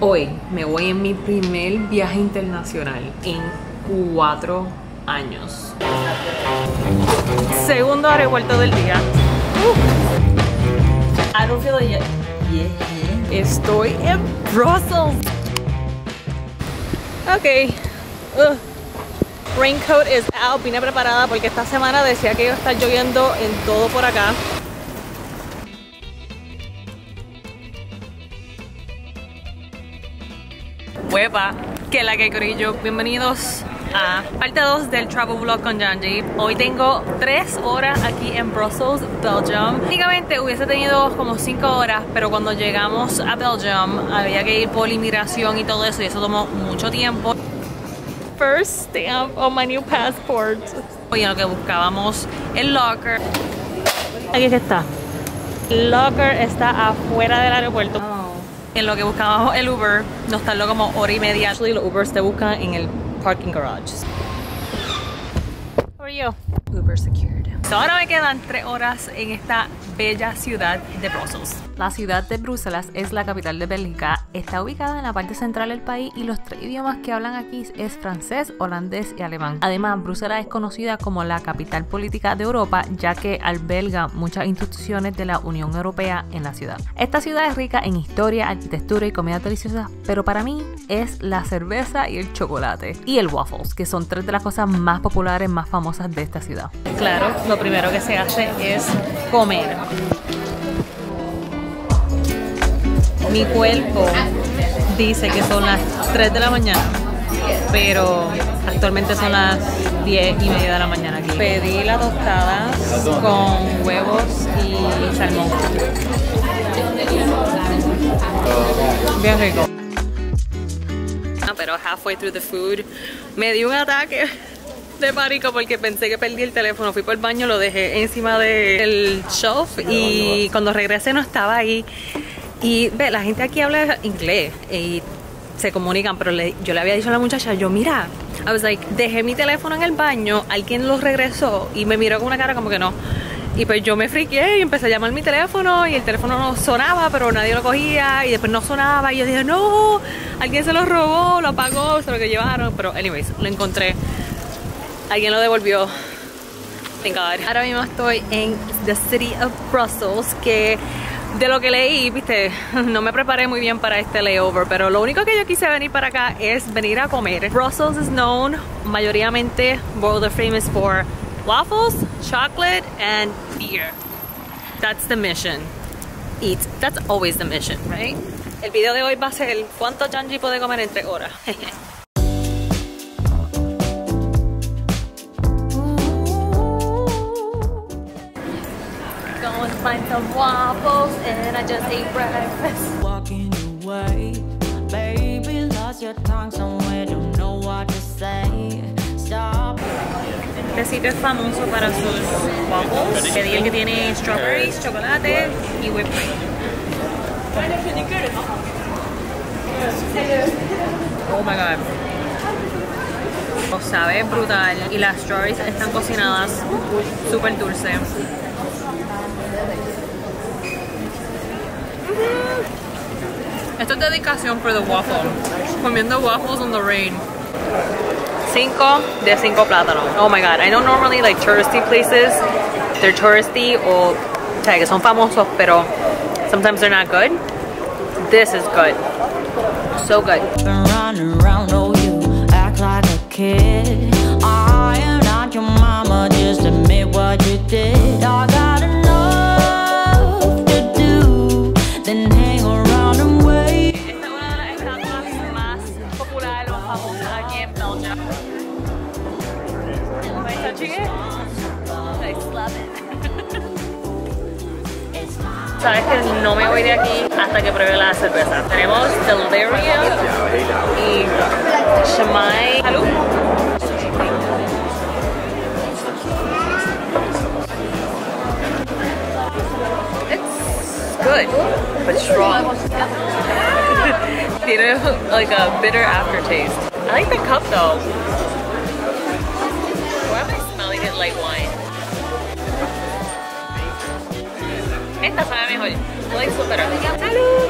Hoy me voy en mi primer viaje internacional en cuatro años. Segundo aeropuerto del día. Uh. I. Estoy en Brussels. Ok. Uh. Raincoat is out. Vine preparada porque esta semana decía que iba a estar lloviendo en todo por acá. Huepa, que la que corillo. Bienvenidos a parte 2 del travel vlog con Janji. Hoy tengo 3 horas aquí en Brussels, Belgium. Técnicamente hubiese tenido como 5 horas, pero cuando llegamos a Belgium había que ir por inmigración y todo eso y eso tomó mucho tiempo. First stamp on my new passport. Oye, lo que buscábamos, el locker. Aquí es que está. El locker está afuera del aeropuerto. En lo que buscábamos el Uber, nos tardó como hora y media. Actually, los Ubers te buscan en el parking garage. How are you? Uber secured. So, ahora me quedan 3 horas en esta bella ciudad de Brussels. La ciudad de Bruselas es la capital de Bélgica, está ubicada en la parte central del país y los tres idiomas que hablan aquí es francés, holandés y alemán. Además, Bruselas es conocida como la capital política de Europa ya que alberga muchas instituciones de la Unión Europea en la ciudad. Esta ciudad es rica en historia, arquitectura y comida deliciosa, pero para mí es la cerveza y el chocolate y el waffles, que son tres de las cosas más populares, más famosas de esta ciudad. Claro, lo primero que se hace es comer. Mi cuerpo dice que son las 3 de la mañana, pero actualmente son las 10 y media de la mañana aquí. Pedí la tostada con huevos y salmón. Bien rico. Ah, pero halfway through the food me dio un ataque de pánico porque pensé que perdí el teléfono. Fui por el baño, lo dejé encima del shelf y cuando regresé no estaba ahí. Y ve, la gente aquí habla inglés y se comunican, pero yo le había dicho a la muchacha, yo mira, I was like, dejé mi teléfono en el baño, alguien lo regresó y me miró con una cara como que no. Y pues yo me friqué y empecé a llamar mi teléfono y el teléfono no sonaba, pero nadie lo cogía y después no sonaba y yo dije, no, alguien se lo robó, lo apagó, se lo que llevaron, pero anyways, lo encontré. Alguien lo devolvió. Thank God. Ahora mismo estoy en the city of Brussels, que de lo que leí, viste, no me preparé muy bien para este layover, pero lo único que yo quise venir para acá es venir a comer. Brussels is known mayoritariamente world famous for waffles, chocolate, and beer. That's the mission. Eat. That's always the mission, right? El video de hoy va a ser cuánto Janji puede comer en tres horas. find some waffles and I just ate breakfast. walking away. Baby, lost your tongue somewhere, don't know what to say. Stop. Este sitio es famoso para sus waffles. Pedí el que tiene strawberries, chocolate y whipped cream. Oh my god. O sabe brutal y las strawberries están cocinadas súper dulce. Mm-hmm. Esto es dedicación for the waffle. Comiendo waffles in the rain. 5 de 5 plátanos. Oh my god, I know normally like touristy places, they're touristy or que son famosos, pero sometimes they're not good. This is good. So good. I am not your mama, just admit what you did. I got Esta es una de las estatuas más populares, más famosas aquí en Belgium. Sabes que no me voy de aquí hasta que pruebe la cerveza. Tenemos Delirium y Shamai. Salud. It's good, but strong. Tiene like a bitter aftertaste. I like the cup though. Why am I smelling it like wine? Esta sabe mejor. Like super. ¡Salud!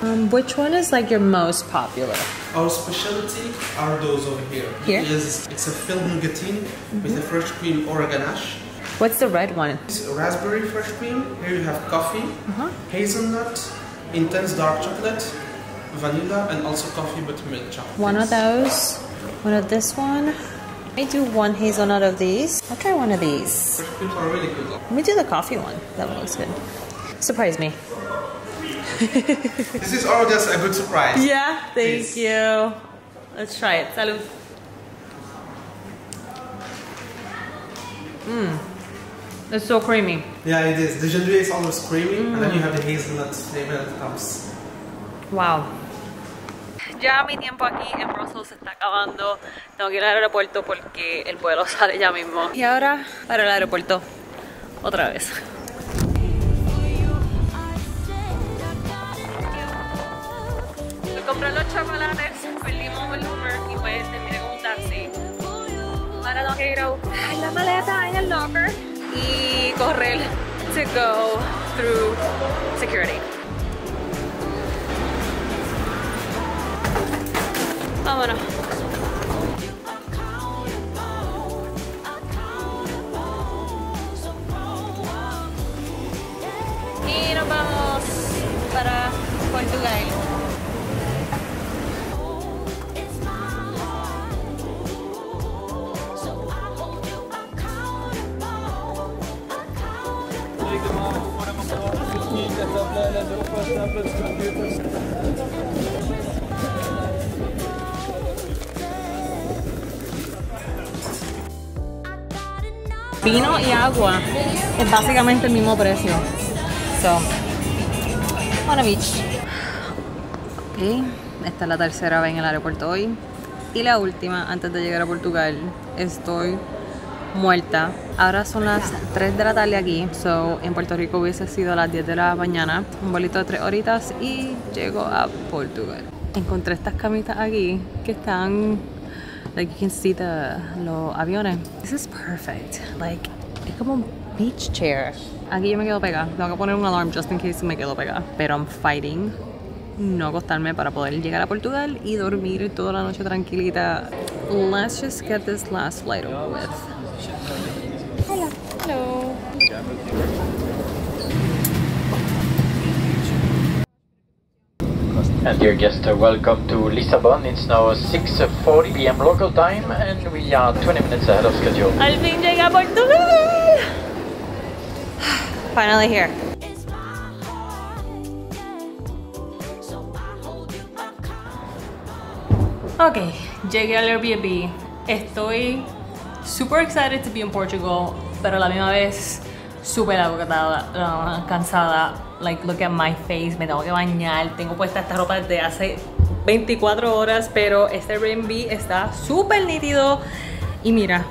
Um, which one is like your most popular? Our specialty are those over here. Here? Yes, it's a filled nougatine with a fresh cream or a ganache. What's the red one? It's raspberry fresh cream. Here you have coffee, Uh-huh. hazelnut, intense dark chocolate, vanilla, and also coffee with milk chocolate. One of those, one of this one. Let me do one hazelnut of these. I'll try one of these. Fresh creams are really good. Let me do the coffee one. That one looks good. Surprise me. This is all just a good surprise. Yeah, thank Please. you. Let's try it. Salud. Mmm. It's so creamy. Yeah, it is. The gelée is almost creamy, and then you have the hazelnut flavor that comes. Wow. Ya mi tiempo aquí en Brussels se está acabando. Tengo que ir al aeropuerto porque el vuelo sale ya mismo. Y ahora para el aeropuerto. Otra vez. Compré los chocolates, perdimos el Uber y pues terminé con un taxi. Ahora tengo que ir a buscar la maleta en el locker y correr to go through security. Vámonos. Vino y agua es básicamente el mismo precio. So, Beach. Ok, esta es la tercera vez en el aeropuerto hoy. Y la última antes de llegar a Portugal. Estoy muerta. Ahora son las 3 de la tarde aquí. So, en Puerto Rico hubiese sido a las 10 de la mañana. Un bolito de 3 horitas y llego a Portugal. Encontré estas camitas aquí que están like you can see the los aviones. This is perfect. Like es como un beach chair. Aquí yo me quedo pegada. Tengo que poner un alarm just in case me quedo pegada. Pero I'm fighting no acostarme para poder llegar a Portugal y dormir toda la noche tranquilita. Let's just get this last flight over with. Hello. And dear guests, uh, welcome to Lisbon. It's now 6.40 p.m. local time and we are 20 minutes ahead of schedule. Al fin Portugal. Finally here. Ok, llegué al Airbnb. Estoy super excited to be in Portugal, pero a la misma vez súper agotada, cansada. Like, look at my face, me tengo que bañar. Tengo puesta esta ropa desde hace 24 horas, pero este Airbnb está súper nítido. Y mira,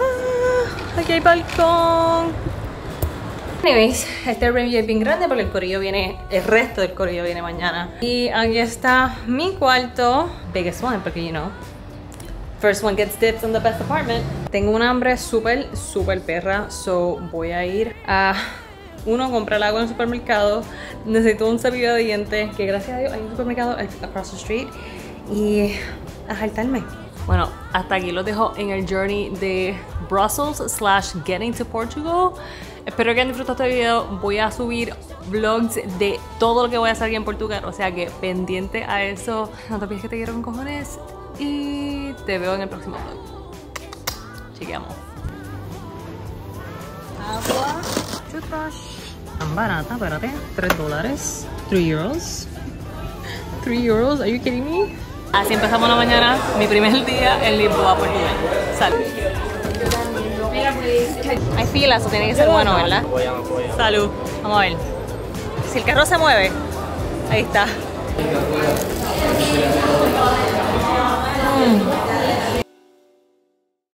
ah, aquí hay balcón. Anyways, este review es bien grande porque el corillo viene, el resto del corillo viene mañana. Y aquí está mi cuarto, biggest one, porque you know, first one gets dips on the best apartment. Tengo un hambre súper, súper perra, so voy a ir a uno, comprar agua en el supermercado. Necesito un cepillo de dientes, que gracias a Dios hay un supermercado across the street. Y a jaltarme. Bueno, hasta aquí lo dejo en el journey de Brussels slash getting to Portugal. Espero que hayan disfrutado este video. Voy a subir vlogs de todo lo que voy a hacer aquí en Portugal. O sea que pendiente a eso. No te olvides que te quiero con cojones. Y te veo en el próximo vlog. Chequeamos. Agua. Toothbrush. Tan barata, espérate. 3 dólares. 3 euros. 3 euros, are you kidding me? Así empezamos la mañana, mi primer día en Lisboa, Portugal. Salud. Hay filas, eso tiene que ser bueno, ¿verdad? Salud. Vamos a ver. Si el carro se mueve, ahí está. Mm.